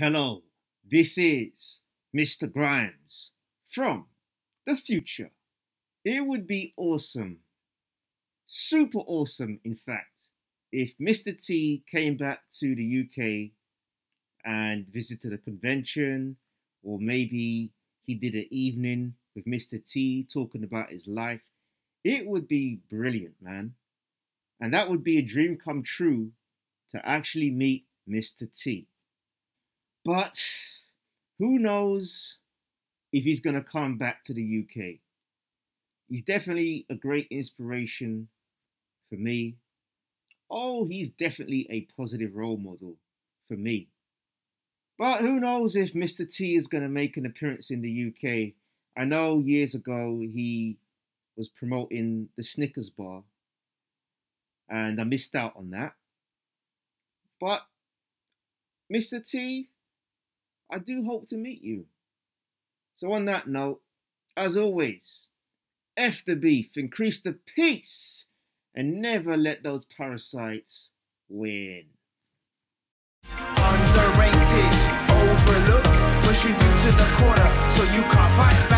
Hello, this is Mr. Grimez from the future. It would be awesome, super awesome, in fact, if Mr. T came back to the UK and visited a convention, or maybe he did an evening with Mr. T talking about his life. It would be brilliant, man. And that would be a dream come true to actually meet Mr. T. But who knows if he's going to come back to the UK? He's definitely a great inspiration for me. Oh, he's definitely a positive role model for me. But who knows if Mr. T is going to make an appearance in the UK? I know years ago he was promoting the Snickers bar, and I missed out on that. But Mr. T, I do hope to meet you. So, on that note, as always, F the beef, increase the peace, and never let those parasites win. Underrated, overlooked, pushing you to the corner so you can't fight back.